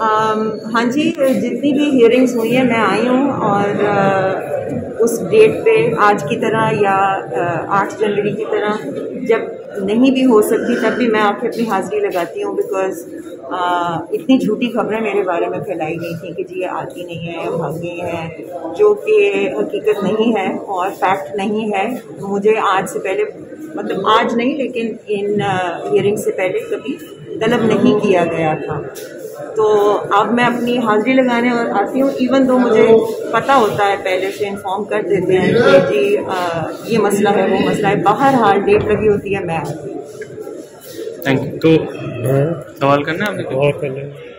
um, हाँ जी जितनी भी हियरिंग्स हुई हैं मैं आई हूँ और uh, उस डेट पे आज की तरह या आठ जनवरी की तरह जब नहीं भी हो सकती तब भी मैं आके अपनी हाजिरी लगाती हूँ बिकॉज़ इतनी झूठी खबरें मेरे बारे में फैलाई गई थी कि जी ये आती नहीं है भाग है जो कि हकीकत नहीं है और फैक्ट नहीं है। मुझे आज से पहले मतलब आज नहीं लेकिन इन हियरिंग से पहले कभी तलब नहीं किया गया था। तो अब मैं अपनी हाजिरी लगाने और आती हूँ इवन दो मुझे पता होता है पहले से इन्फॉर्म कर देते हैं कि जी आ, ये मसला है वो मसला है बाहर हाल डेट लगी होती है मैं थैंक यू तो हाँ। सवाल करना है आपने सवाल करना